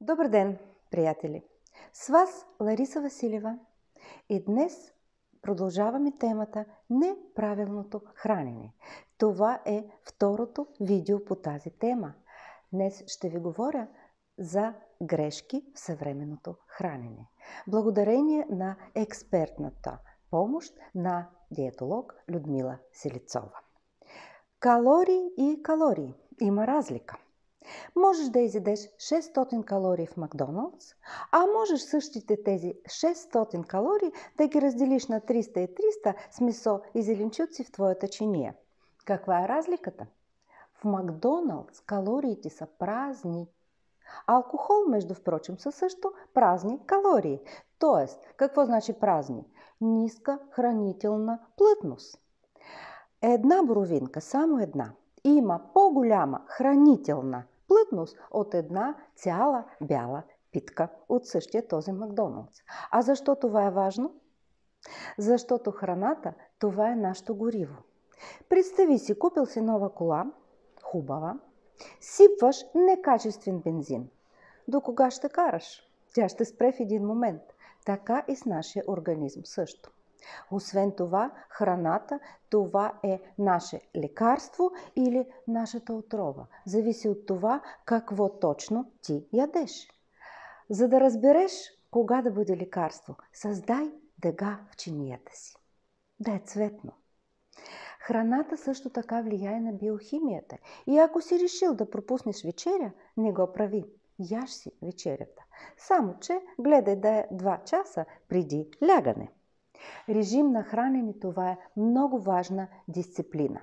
Добър ден, приятели! С вас Лариса Василева и днес продължаваме темата Неправилното хранене. Това е второто видео по тази тема. Днес ще ви говоря за грешки в съвременното хранене. Благодарение на експертната помощ на диетолог Людмила Селицова. Калории и калории. Има разлика – Можеш да изедеш 600 калории в Макдоналдс, а можеш същите тези 600 калории да ги разделиш на 300 и 300 с месо и зеленчуци в твоята чиния. Каква е разликата? В Макдоналдс калориите са празни. Алкохол, между впрочем, са също празни калории. Тоест, какво значи празни? Ниска хранителна плътност. Една боровинка, само една, има по-голяма хранителна плътност от една цяла бяла питка от същия този Макдоналдс. А защо това е важно? Защото храната, това е нашето гориво. Представи си, купил си нова кола, хубава, сипваш некачествен бензин. До кога ще караш? Тя ще спре в един момент. Така и с нашия организм също. Освен това, храната, това е наше лекарство или нашата отрова. Зависи от това какво точно ти ядеш. За да разбереш кога да бъде лекарство, създай дъга в чинията си. Да е цветно. Храната също така влияе на биохимията. И ако си решил да пропуснеш вечеря, не го прави. Яш си вечерята. Само, че гледай да е 2 часа преди лягане. Режим на хранене това е много важна дисциплина.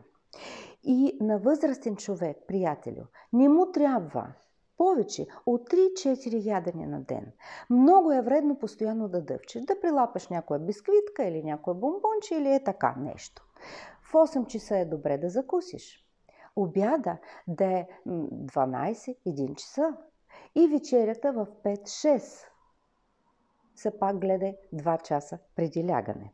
И на възрастен човек, приятелю, не му трябва повече от 3-4 ядене на ден. Много е вредно постоянно да дъвчеш, да прилапаш някоя бисквитка или някоя бомбонче или е така нещо. В 8 часа е добре да закусиш. Обяда да е 12-1 часа и вечерята в 5-6 все пак гледай 2 часа преди лягане.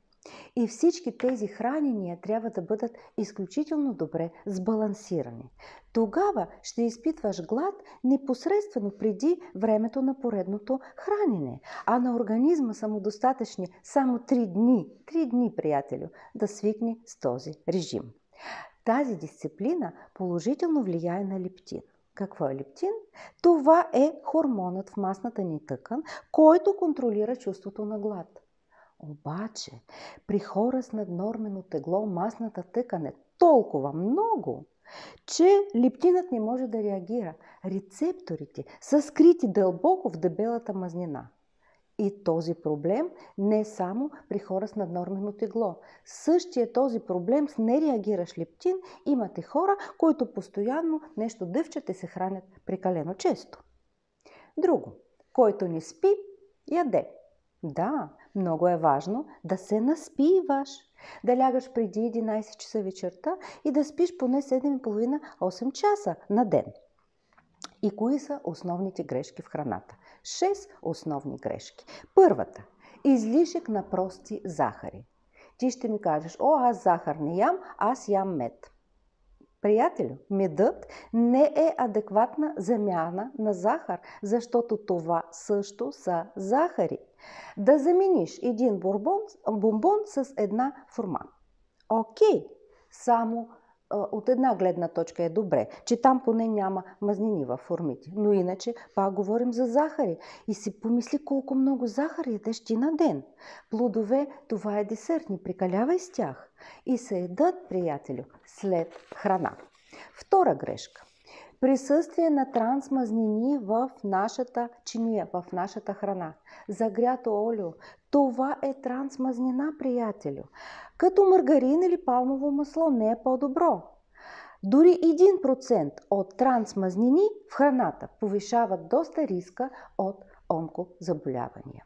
И всички тези хранения трябва да бъдат изключително добре сбалансирани. Тогава ще изпитваш глад непосредствено преди времето на поредното хранене, а на организма са му достатъчни само 3 дни, 3 дни, приятелю, да свикне с този режим. Тази дисциплина положително влияе на лептин. Какво е лептин? Това е хормонът в масната ни тъкан, който контролира чувството на глад. Обаче, при хора с наднормено тегло масната тъкан е толкова много, че лептинът не може да реагира. Рецепторите са скрити дълбоко в дебелата мазнина – и този проблем не само при хора с наднормено тегло. Същия този проблем с нереагиращ лептин имате хора, които постоянно нещо дъвчат и се хранят прекалено често. Друго. Който не спи, яде. Да, много е важно да се наспиваш. Да лягаш преди 11 часа вечерта и да спиш поне 7,5-8 часа на ден. И кои са основните грешки в храната? Шест основни грешки. Първата – излишък на прости захари. Ти ще ми кажеш, о, аз захар не ям, аз ям мед. Приятелю, медът не е адекватна замяна на захар, защото това също са захари. Да замениш един бомбон, бомбон с една форма. Окей, само от една гледна точка е добре, че там поне няма мазнини във формите. Но иначе пак говорим за захари. И си помисли колко много захар ядеш ти на ден. Плодове, това е десерт, не прикалявай с тях. И се едат, приятелю, след храна. Втора грешка. Присъствие на трансмазнини в нашата чиния, в нашата храна. Загрято олио. Това е трансмазнина, приятелю. Като маргарин или палмово масло не е по-добро. Дори 1% от трансмазнини в храната повишават доста риска от онкозаболявания.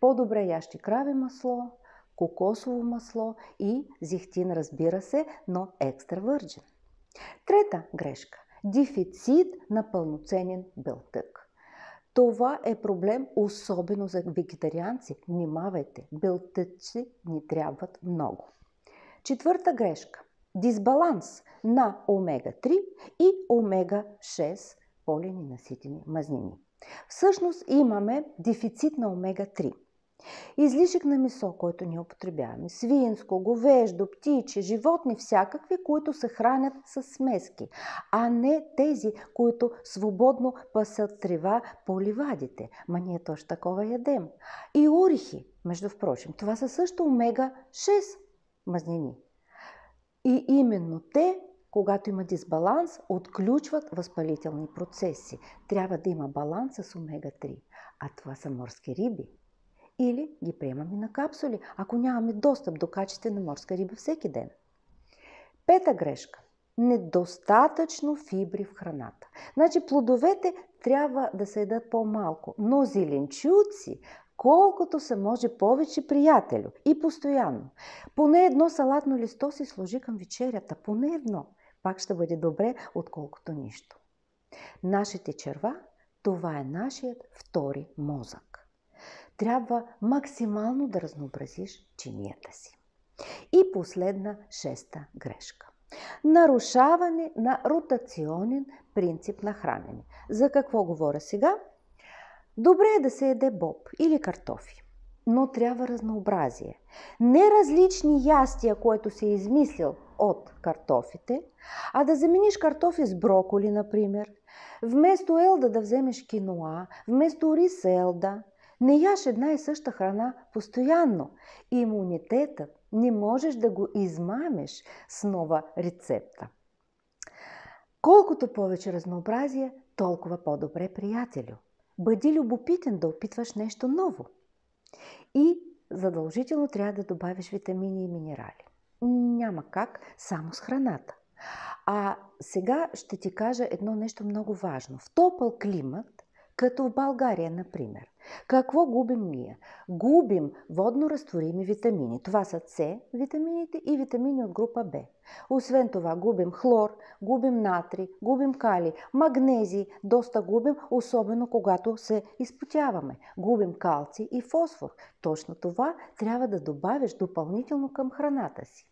По-добре ящи крави масло, кокосово масло и зехтин, разбира се, но екстра върджен. Трета грешка – дефицит на пълноценен белтък. Това е проблем особено за вегетарианци. Внимавайте, белтъци ни трябват много. Четвърта грешка. Дисбаланс на омега-3 и омега-6 полиненаситени мазнини. Всъщност имаме дефицит на омега-3. Излишък на месо, който ние употребяваме, свинско, говеждо, птиче, животни всякакви, които се хранят с смески, а не тези, които свободно пасат трева по ливадите. Ма ние точно такова ядем. И орехи, между впрочем, това са също омега-6 мазнини. И именно те когато има дисбаланс, отключват възпалителни процеси. Трябва да има баланс с омега-3. А това са морски риби. Или ги приемаме на капсули, ако нямаме достъп до качествена морска риба всеки ден. Пета грешка. Недостатъчно фибри в храната. Значи плодовете трябва да се едат по-малко, но зеленчуци, колкото се може повече приятелю и постоянно. Поне едно салатно листо си сложи към вечерята, поне едно пак ще бъде добре, отколкото нищо. Нашите черва, това е нашият втори мозък. Трябва максимално да разнообразиш чинията си. И последна шеста грешка. Нарушаване на ротационен принцип на хранене. За какво говоря сега? Добре е да се еде боб или картофи но трябва разнообразие. Не различни ястия, което си е измислил от картофите, а да замениш картофи с броколи, например. Вместо елда да вземеш киноа, вместо рис елда. Не яш една и съща храна постоянно. Имунитетът не можеш да го измамеш с нова рецепта. Колкото повече разнообразие, толкова по-добре, приятелю. Бъди любопитен да опитваш нещо ново. И задължително трябва да добавиш витамини и минерали. Няма как само с храната. А сега ще ти кажа едно нещо много важно. В топъл климат, като в България, например, какво губим ние? Губим водно разтворими витамини. Това са С витамините и витамини от група Б. Освен това губим хлор, губим натри, губим кали, магнези, доста губим, особено когато се изпотяваме. Губим калци и фосфор. Точно това трябва да добавиш допълнително към храната си.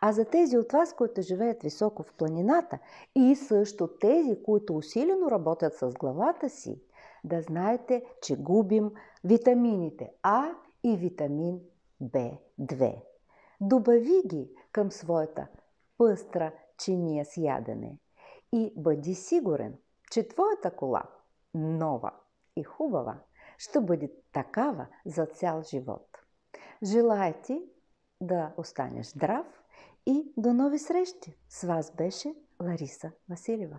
А за тези от вас, които живеят високо в планината и също тези, които усилено работят с главата си, да знаете, че губим витамините А и витамин В2. Добави ги към своята пъстра чиния с ядене и бъди сигурен, че твоята кола, нова и хубава, ще бъде такава за цял живот. Желая ти да останеш здрав и до нови срещи! С вас беше Лариса Василева.